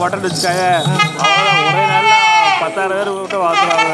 போட்டோன்னு வச்சுக்காங்க. அவ்வளோ ஒரே நாளில் பத்தாயிரம் பேர் விட்டு வாங்குறாங்க